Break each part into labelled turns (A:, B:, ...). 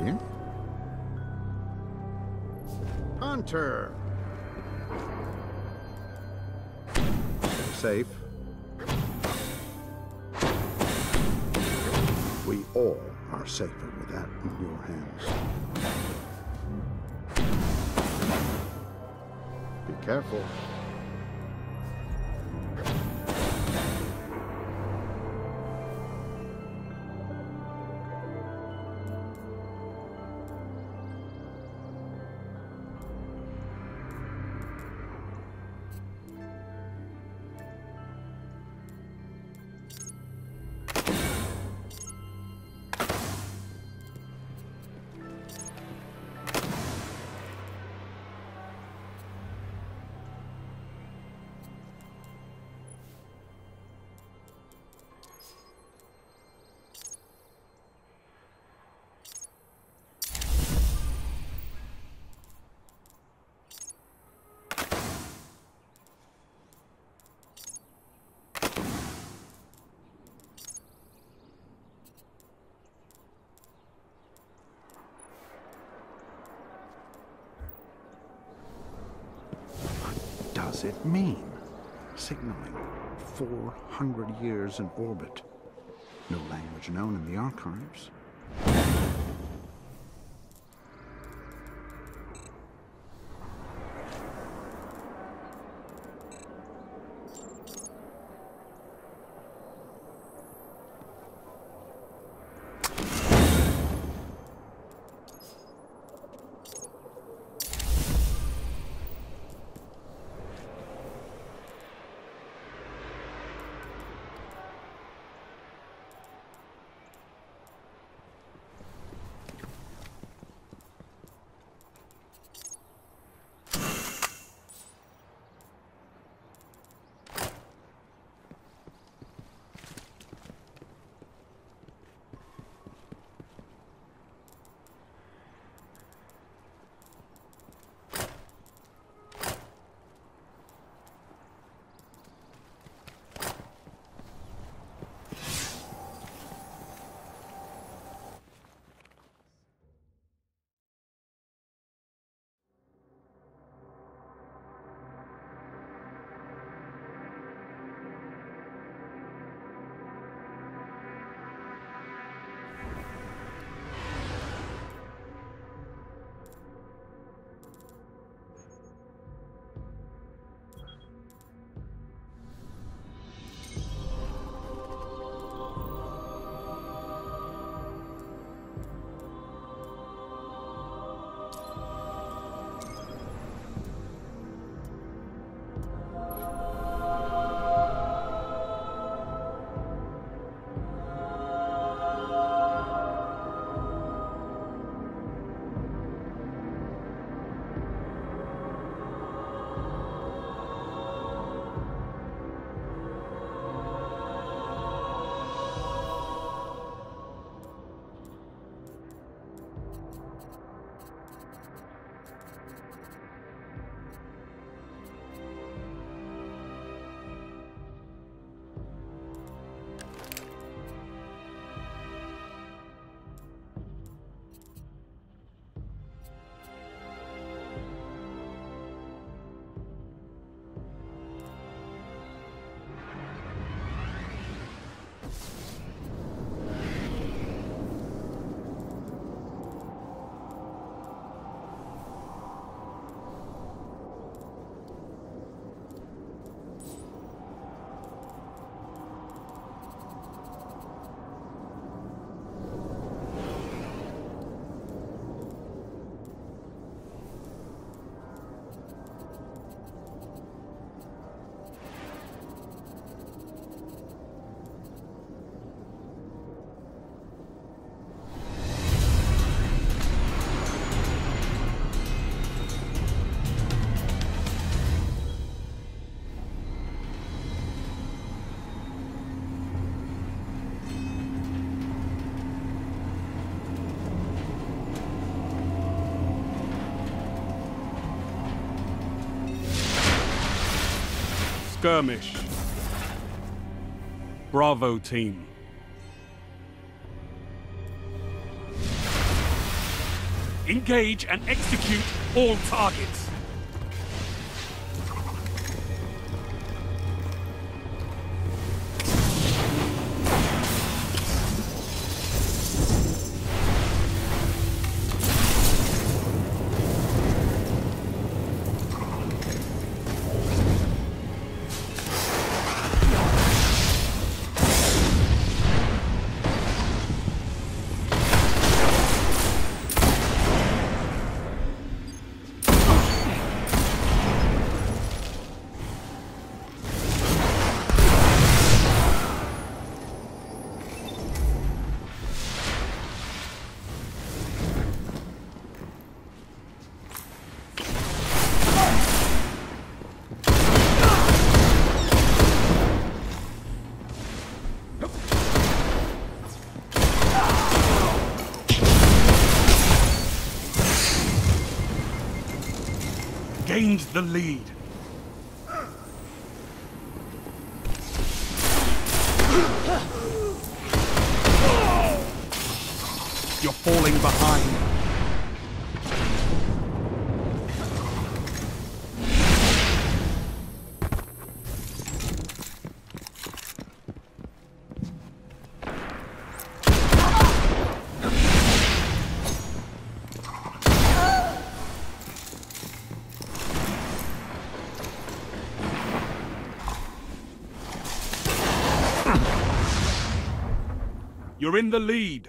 A: Guardian? Hunter! Safe. We all are safer with that in your hands. Be careful. Does it mean? Signaling 400 years in orbit. No language known in the archives.
B: Skirmish. Bravo team. Engage and execute all targets. Gained the lead. You're falling behind. You're in the lead.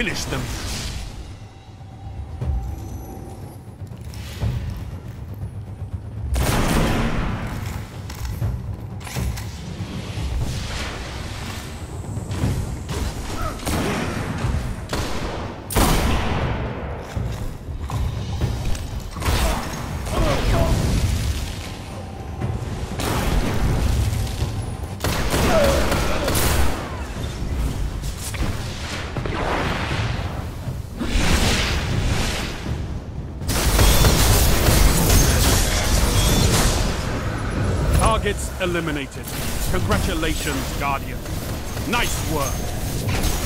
B: Finish them. eliminated. Congratulations, Guardian. Nice work.